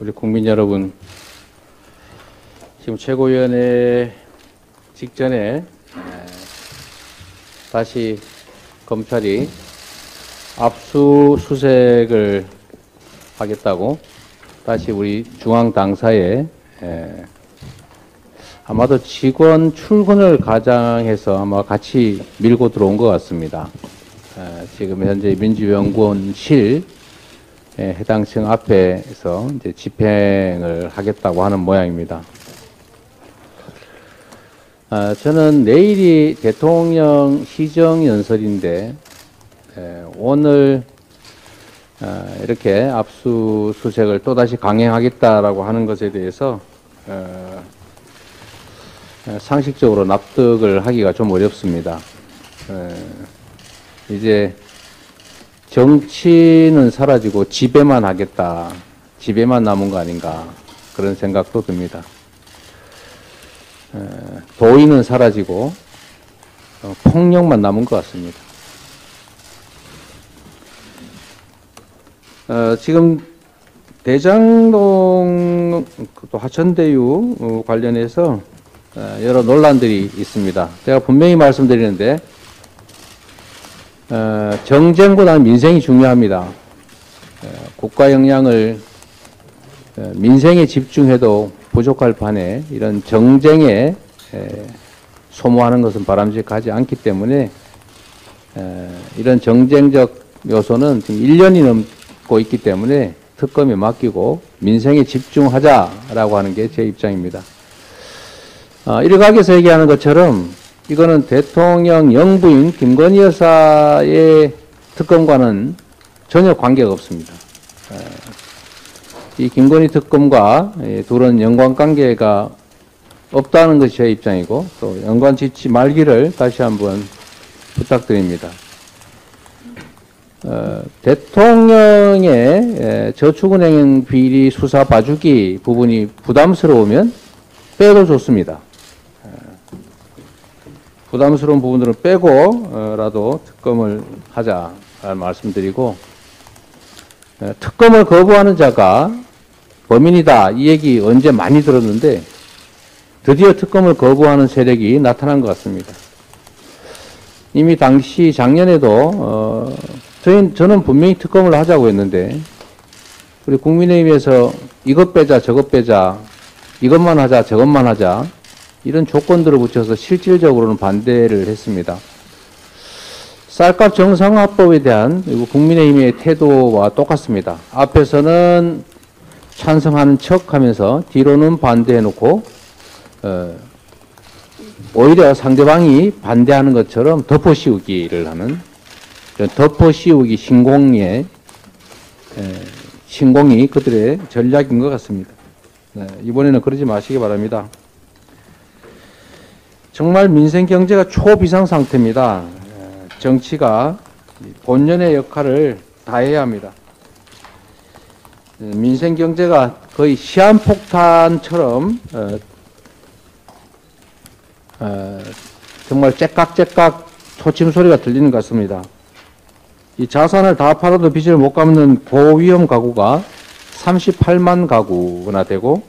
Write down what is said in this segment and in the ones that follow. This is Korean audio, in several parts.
우리 국민 여러분, 지금 최고위원회 직전에 에, 다시 검찰이 압수수색을 하겠다고 다시 우리 중앙 당사에 에, 아마도 직원 출근을 가장해서 아마 같이 밀고 들어온 것 같습니다. 에, 지금 현재 민주연구원실 에, 해당 층 앞에서 이제 집행을 하겠다고 하는 모양입니다. 아, 저는 내일이 대통령 시정 연설인데 에, 오늘 아, 이렇게 압수수색을 또다시 강행하겠다라고 하는 것에 대해서 어, 에, 상식적으로 납득을 하기가 좀 어렵습니다. 에, 이제 정치는 사라지고 지배만 하겠다, 지배만 남은 거 아닌가 그런 생각도 듭니다. 에, 도의는 사라지고 어, 폭력만 남은 것 같습니다. 어, 지금 대장동 또 하천대유 어, 관련해서 어, 여러 논란들이 있습니다. 제가 분명히 말씀드리는데 어, 정쟁보다는 민생이 중요합니다. 어, 국가 역량을 어, 민생에 집중해도 부족할 판에 이런 정쟁에 에, 소모하는 것은 바람직하지 않기 때문에 에, 이런 정쟁적 요소는 지금 1년이 넘고 있기 때문에 특검에 맡기고 민생에 집중하자라고 하는 게 제 입장입니다. 어, 일각에서 얘기하는 것처럼 이거는 대통령 영부인 김건희 여사의 특검과는 전혀 관계가 없습니다. 이 김건희 특검과 둘은 연관 관계가 없다는 것이 제 입장이고 또 연관 짓지 말기를 다시 한번 부탁드립니다. 어, 대통령의 에, 저축은행 비리 수사 봐주기 부분이 부담스러우면 빼도 좋습니다. 에, 부담스러운 부분들은 빼고라도 특검을 하자라는 말씀드리고 에, 특검을 거부하는 자가 범인이다 이 얘기 언제 많이 들었는데 드디어 특검을 거부하는 세력이 나타난 것 같습니다. 이미 당시 작년에도 어, 저는 분명히 특검을 하자고 했는데 우리 국민의힘에서 이것 빼자 저것 빼자 이것만 하자 저것만 하자 이런 조건들을 붙여서 실질적으로는 반대를 했습니다. 쌀값 정상화법에 대한 국민의힘의 태도와 똑같습니다. 앞에서는 찬성하는 척 하면서 뒤로는 반대해놓고 어, 오히려 상대방이 반대하는 것처럼 덮어씌우기를 하는 덮어씌우기 신공의 에, 신공이 그들의 전략인 것 같습니다. 네, 이번에는 그러지 마시기 바랍니다. 정말 민생 경제가 초비상 상태입니다. 에, 정치가 본연의 역할을 다해야 합니다. 에, 민생 경제가 거의 시한폭탄처럼 어, 어, 정말 째깍째깍 초침 소리가 들리는 것 같습니다. 이 자산을 다 팔아도 빚을 못 갚는 고위험 가구가 38만 가구나 되고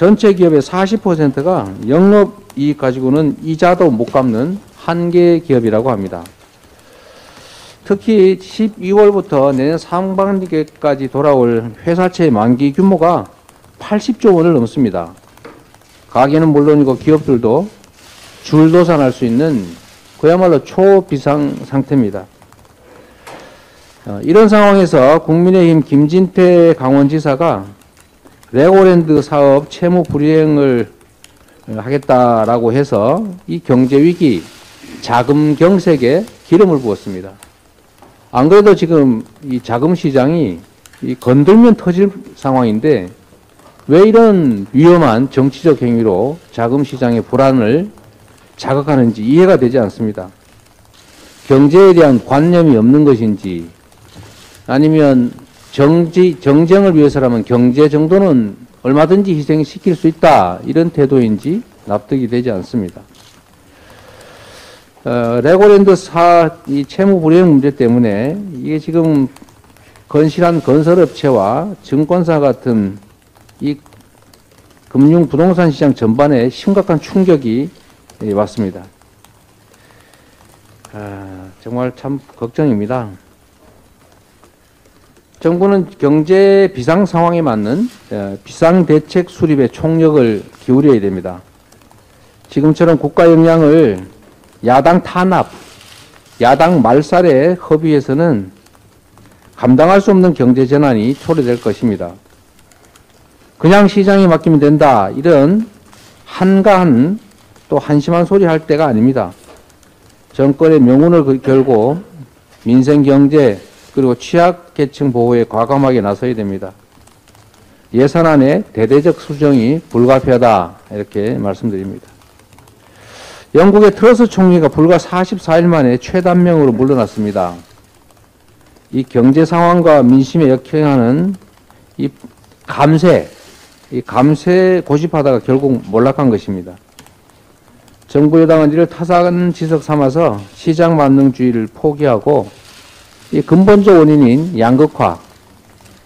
전체 기업의 40%가 영업 이익 가지고는 이자도 못 갚는 한계 기업이라고 합니다. 특히 12월부터 내년 상반기까지 돌아올 회사채 만기 규모가 80조 원을 넘습니다. 가게는 물론이고 기업들도 줄도산할 수 있는 그야말로 초비상 상태입니다. 어, 이런 상황에서 국민의힘 김진태 강원지사가 레고랜드 사업 채무 불이행을 하겠다라고 해서 이 경제 위기, 자금 경색에 기름을 부었습니다. 안 그래도 지금 이 자금 시장이 이 건들면 터질 상황인데 왜 이런 위험한 정치적 행위로 자금 시장의 불안을 자극하는지 이해가 되지 않습니다. 경제에 대한 관념이 없는 것인지 아니면 정지, 정쟁을 위해서라면 경제 정도는 얼마든지 희생시킬 수 있다. 이런 태도인지 납득이 되지 않습니다. 어, 레고랜드 사, 이 채무 불이행 문제 때문에 이게 지금 건실한 건설업체와 증권사 같은 이 금융 부동산 시장 전반에 심각한 충격이 예, 왔습니다. 아, 정말 참 걱정입니다. 정부는 경제 비상 상황에 맞는 어, 비상 대책 수립에 총력을 기울여야 됩니다. 지금처럼 국가 역량을 야당 탄압, 야당 말살에 허비해서는 감당할 수 없는 경제 전환이 초래될 것입니다. 그냥 시장에 맡기면 된다. 이런 한가한 또 한심한 소리 할 때가 아닙니다. 정권의 명운을 그- 걸고 민생 경제 그리고 취약계층 보호에 과감하게 나서야 됩니다. 예산안의 대대적 수정이 불가피하다 이렇게 말씀드립니다. 영국의 트러스 총리가 불과 44일 만에 최단명으로 물러났습니다. 이 경제 상황과 민심에 역행하는 이 감세, 이 감세 고집하다가 결국 몰락한 것입니다. 정부 여당은 이를 타산지석 삼아서 시장 만능주의를 포기하고 이 근본적 원인인 양극화,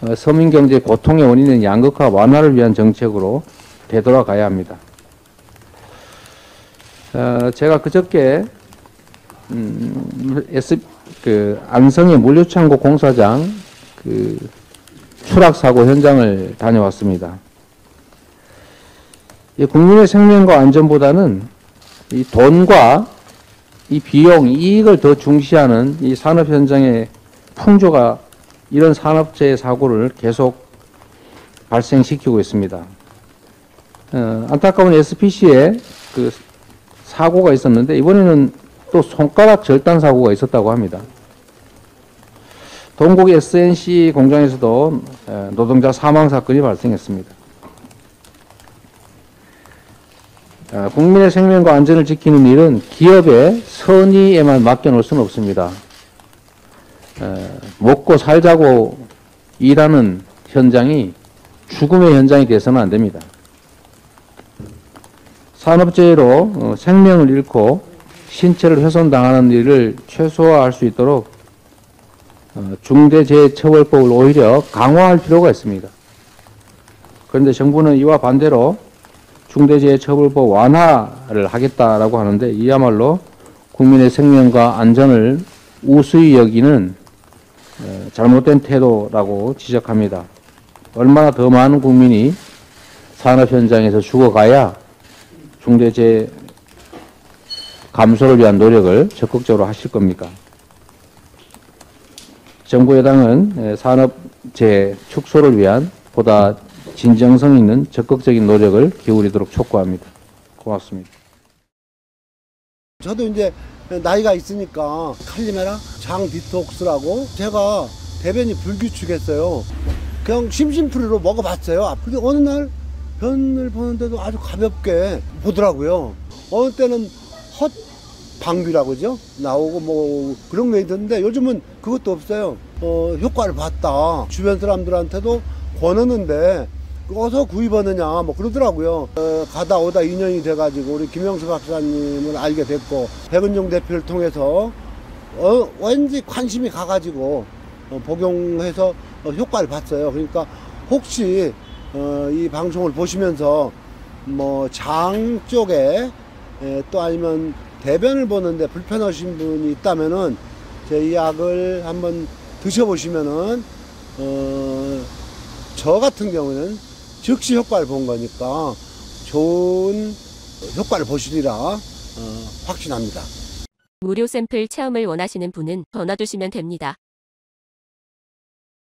어, 서민 경제 고통의 원인인 양극화 완화를 위한 정책으로 되돌아가야 합니다. 어, 제가 그저께 음, 그 안성의 물류창고 공사장 그 추락 사고 현장을 다녀왔습니다. 이 국민의 생명과 안전보다는 이 돈과 이 비용, 이익을 더 중시하는 이 산업 현장의 풍조가 이런 산업재해 사고를 계속 발생시키고 있습니다. 어, 안타까운 SPC에 그 사고가 있었는데 이번에는 또 손가락 절단 사고가 있었다고 합니다. 동국 SNC 공장에서도 에, 노동자 사망 사건이 발생했습니다. 아, 국민의 생명과 안전을 지키는 일은 기업의 선의에만 맡겨놓을 수는 없습니다. 에, 먹고 살자고 일하는 현장이 죽음의 현장이 돼서는 안 됩니다. 산업재해로 어, 생명을 잃고 신체를 훼손당하는 일을 최소화할 수 있도록 어, 중대재해처벌법을 오히려 강화할 필요가 있습니다. 그런데 정부는 이와 반대로 중대재해처벌법 완화를 하겠다라고 하는데 이야말로 국민의 생명과 안전을 우수히 여기는 어, 잘못된 태도라고 지적합니다. 얼마나 더 많은 국민이 산업 현장에서 죽어가야 중대재해 감소를 위한 노력을 적극적으로 하실 겁니까? 정부 여당은 에, 산업재해 축소를 위한 보다 진정성 있는 적극적인 노력을 기울이도록 촉구합니다. 고맙습니다. 저도 이제 나이가 있으니까 칼리메라 장 디톡스라고 제가 대변이 불규칙했어요. 그냥 심심풀이로 먹어봤어요. 근데 어느 날 변을 보는데도 아주 가볍게 보더라고요. 어느 때는 헛 방귀라고 그죠? 나오고 뭐 그런 게 있던데 요즘은 그것도 없어요. 어, 효과를 봤다. 주변 사람들한테도 권하는데 어서 구입하느냐 뭐 그러더라고요. 어, 가다 오다 인연이 돼가지고 우리 김영수 박사님을 알게 됐고 백은종 대표를 통해서 어, 왠지 관심이 가가지고 어, 복용해서 어, 효과를 봤어요. 그러니까 혹시 어, 이 방송을 보시면서 뭐 장 쪽에 에, 또 아니면 대변을 보는데 불편하신 분이 있다면은 제 이 약을 한번 드셔보시면은 어, 저 같은 경우는 즉시 효과를 본 거니까 좋은 효과를 보시리라 어, 확신합니다. 무료 샘플 체험을 원하시는 분은 전화 주시면 됩니다.